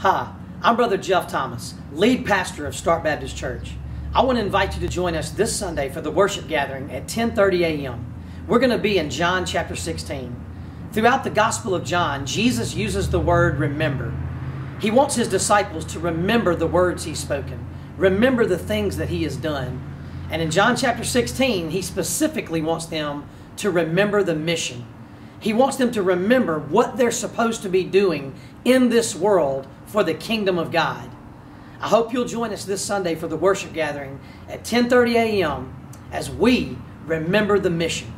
Hi, I'm Brother Jeff Thomas, lead pastor of Start Baptist Church. I want to invite you to join us this Sunday for the worship gathering at 10:30 a.m. We're going to be in John chapter 16. Throughout the Gospel of John, Jesus uses the word remember. He wants his disciples to remember the words he's spoken, remember the things that he has done. And in John chapter 16, he specifically wants them to remember the mission. He wants them to remember what they're supposed to be doing in this world for the kingdom of God. I hope you'll join us this Sunday for the worship gathering at 10:30 a.m. as we remember the mission.